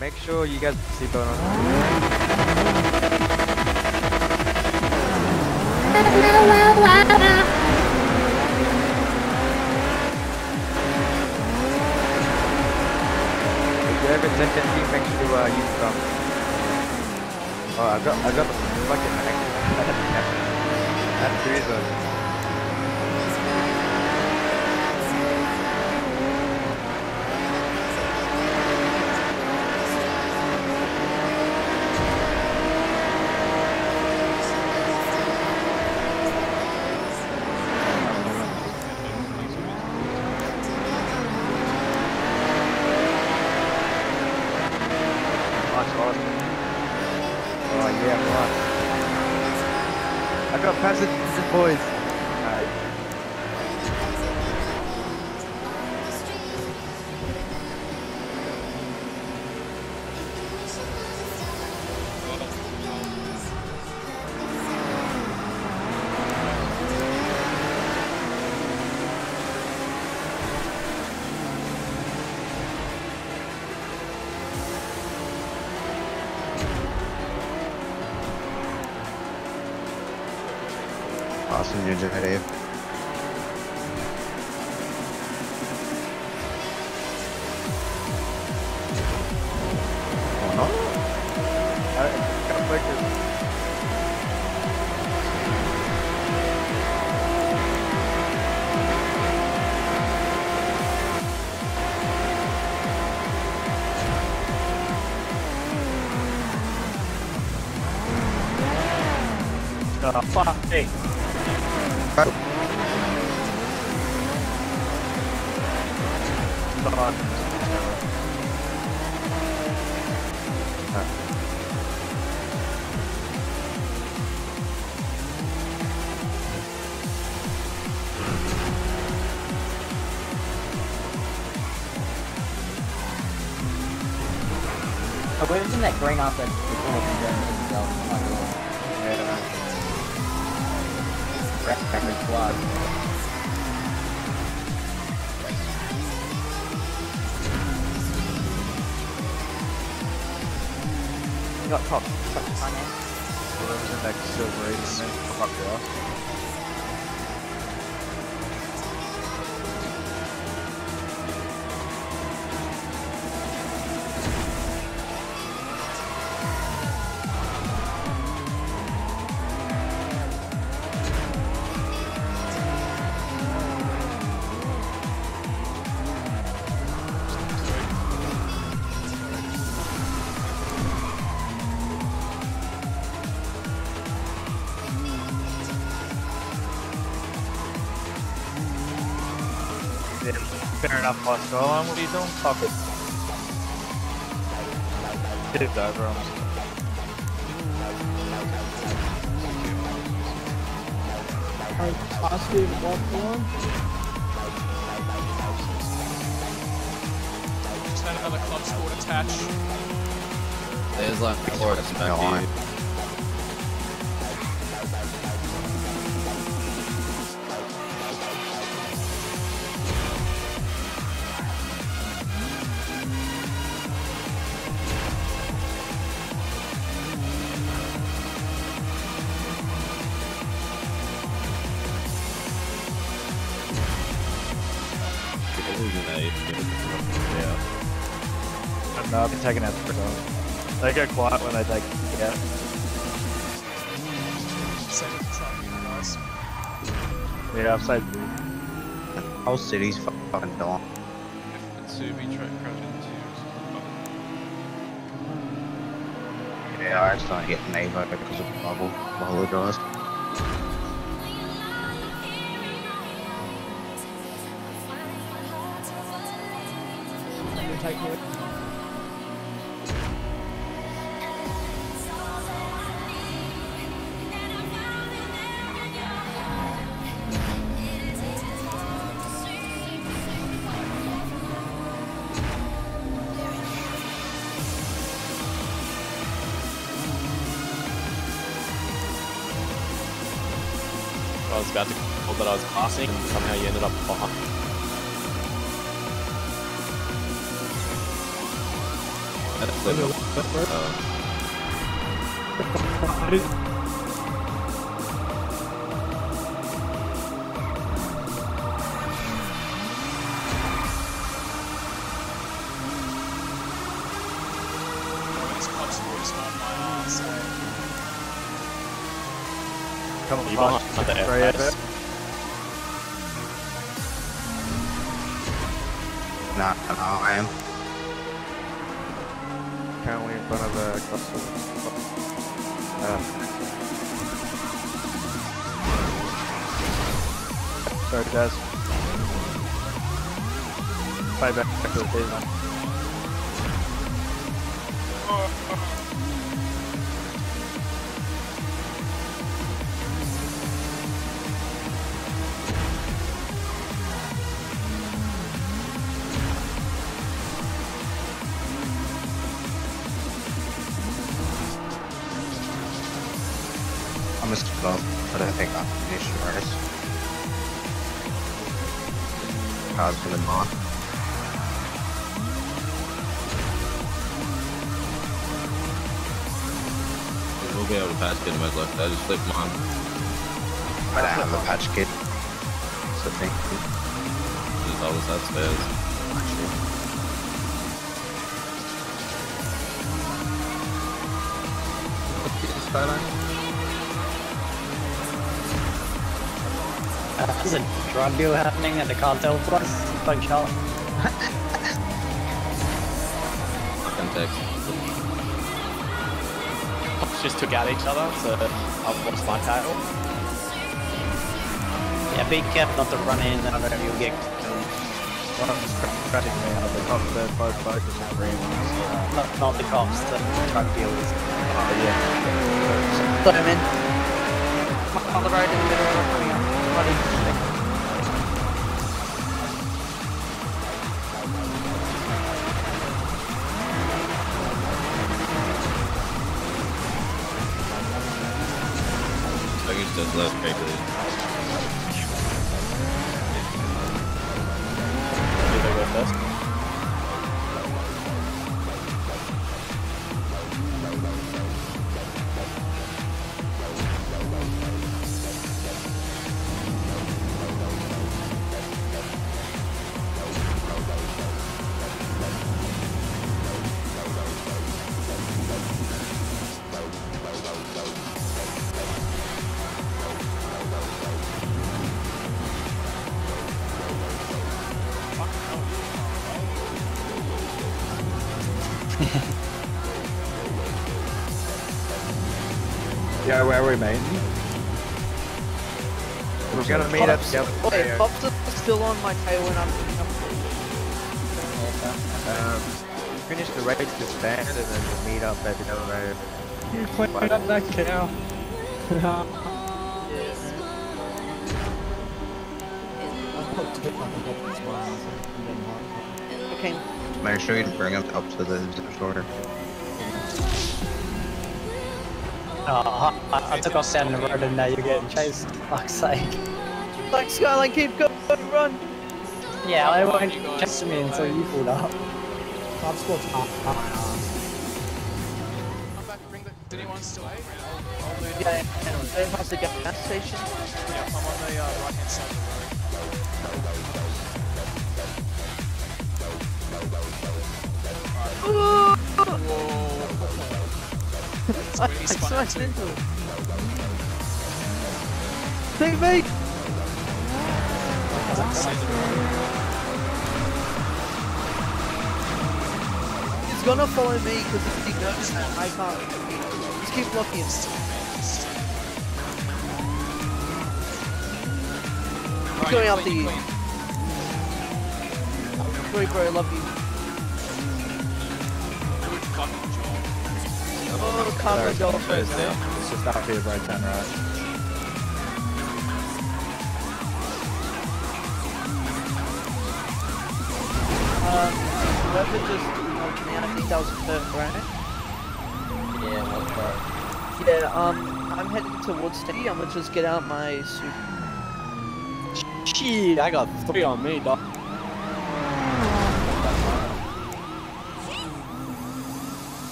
Make sure you guys seatbelt on. You ever that team, make sure uh, you come. Oh, I got, I got the fucking That's the reason. Austin Oh, wait, isn't that green off that before we go into the Record squad. You got top, top finance. Whatever's in that silver eight in there. Fuck yeah. Fair enough, Pascal. Um, what are you doing? Fuck it. Tipped over almost. Austin, walk one. Just had another club squad attached. There's like four of No, I- Yeah. And, uh, I've been taking out the dog. They go quiet when they take yeah. Same with the truck, guys. Yeah, I've saved two. Whole city's fucking gone. Mitsubi track crash into Yeah, I accidentally hit Navo because of the bubble. Apologise. You take me. That I was passing, and somehow you ended up behind. That's the uh, I didn't. This club score is on? Come you on, behind the FS. It. Nah, no, I am. Currently in front of the cluster. Uh, sorry, Jazz. Play back to the season. I missed 12, but I think I'm finished first. Car's for the mark. We'll be able to patch get him as left. I just flipped mine. But I have a patch kit. So thank you. Just all this that spares. There's a drug deal happening at the cartel place. Fuck shot. Fucking text. Cops just took out each other, so I've lost my title. Yeah, be careful not to run in and then you'll get killed. One of them's cr- crashing me out. The cops, they're both focused on green ones. Uh, Not, not the cops, the drug dealers. oh, yeah. Put him in. On the road in the middle of coming up. Bloody Guess just less quickly. They go first. Yeah, where are we, mate? We're gonna meet up together. Wait, Pops is still on my tail when I'm Um, finish the race disband and then we'll meet up at the other road. You cleaned up that cow. okay. Make sure you bring him up to the zip order. Oh, I, I took off down the road and now you're getting chased. Fuck's sake. Like Skyline, keep going, run. Yeah, I won't chase me until you pulled up. Top squad's up. Come back, bring the. Did anyone still eight? I'll, I'll lead Yeah, it. yeah, yeah. past the gas station. Yeah, I'm on the uh, right hand side of the road. I, I smashed into. him. Take me! He's gonna follow me because he knows that I can't. Just keep blocking him. He's going after you. Sorry, bro, I love you. Good fucking job. Oh, karma girlfriend. It's just up here, bro, turn right. Um, whoever just helped me I think that was Kurt, right? Yeah, what's that? Yeah, um, I'm heading towards city. I'm gonna just get out my suit. Shit, I got three on me, dog.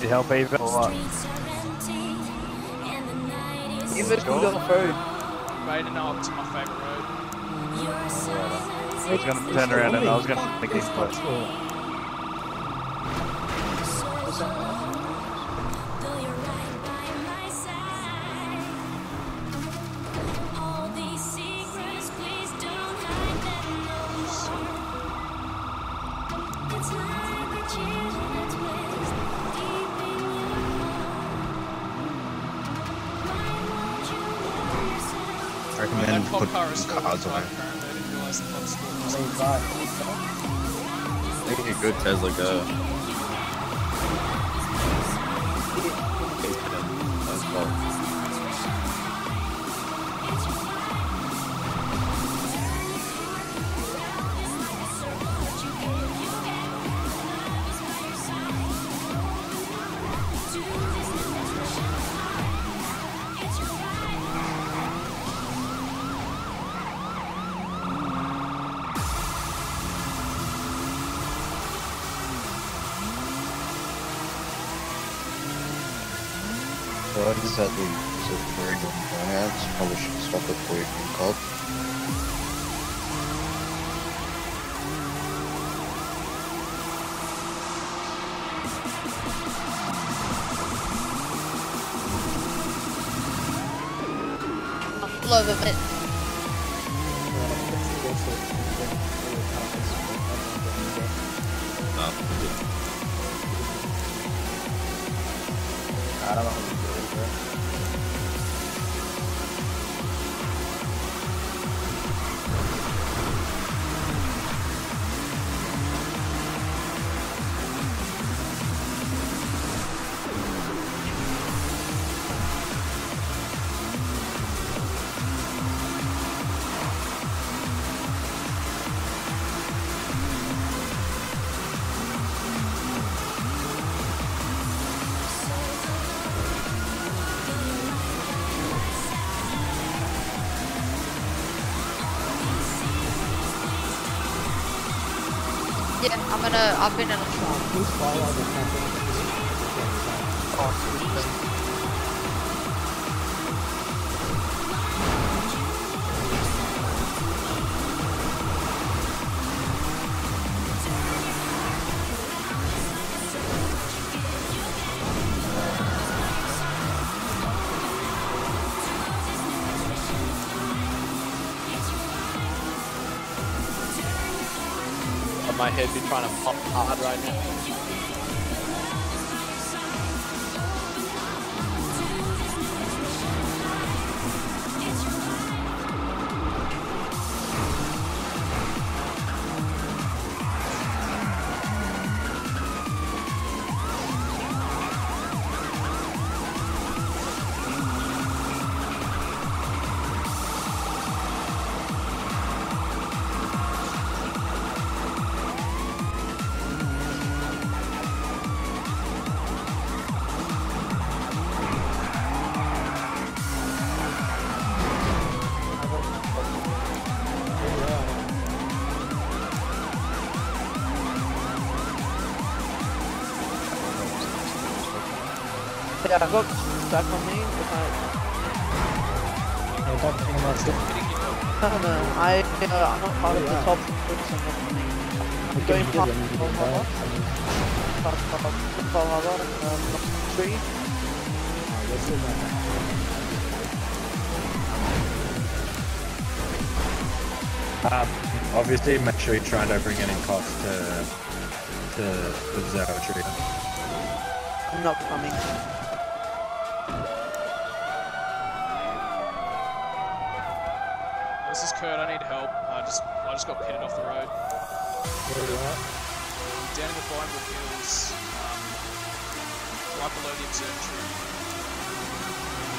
Need help, Ava? Or what? Even if we go through. Maiden know it's my favourite road. I was gonna turn around and I was gonna make it, but I That recommend pop put car is still away. I didn't realise the pop sport was Making a good Tesla go. I the very good finance. Probably should stop it can call. Love of it. Yeah, I'm gonna. I've been in a Please follow the campaign. But my head be trying to pop hard right now. I'm not part of the top group, so I'm not running. I'm You going can heal past them, you can Valhalla, die. I mean, past Valhalla, Valhalla, um, tree. uh, still not- Um, obviously, make sure you try and don't bring any cost to to observatory. I'm not coming. Kurt. I need help. I just I just got pitted off the road. Where you at? Down in the Vinewood Hills, um, right below the observatory.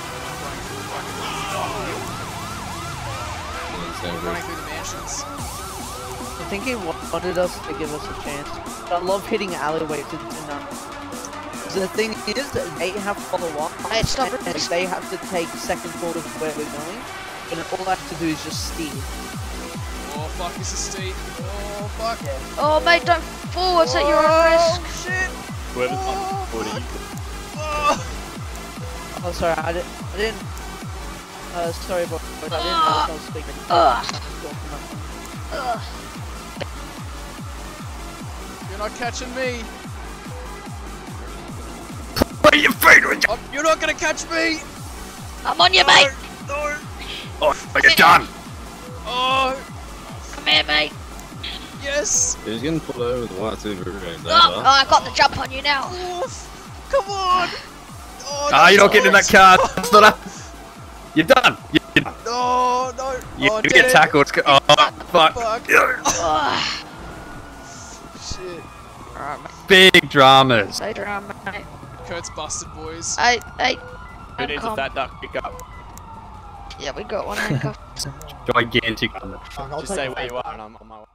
I'm running through, running through, running through the mansions. I think he wanted us to give us a chance. I love hitting alleyways in, in um, The thing is, they have follow up, Hey, stop and it. they have to take second thought of where we're going, and all I have to do is just steer. Oh fuck, this is steep. Oh fuck. Oh, mate, don't fall. It's at your own Oh, risk. shit. Whoever's oh, on 40. Oh, sorry, I didn't. I didn't. Uh, sorry, but I didn't know I was ah. speaking. Ah. Ah. You're not catching me. Put your feet on Oh, you're not gonna catch me. I'm on you, mate. No. Oh, you're done. Oh, Come here, mate. yes. Who's getting pulled over with the white super range? Oh, oh, I got the jump on you now. Oof. Come on. Oh, Ah, you're not getting in that car, Oh, Stunner. You're done. You're done. No, no. You, oh, you dead get tackled. It's oh, fuck. Fuck. Shit. Big dramas. so drama, mate. Kurt's busted, boys. Hey, hey. Who needs a Come. fat duck pickup? Yeah, we got one handcuffed. Gigantic. I'll Just say where you are and I'm on my way.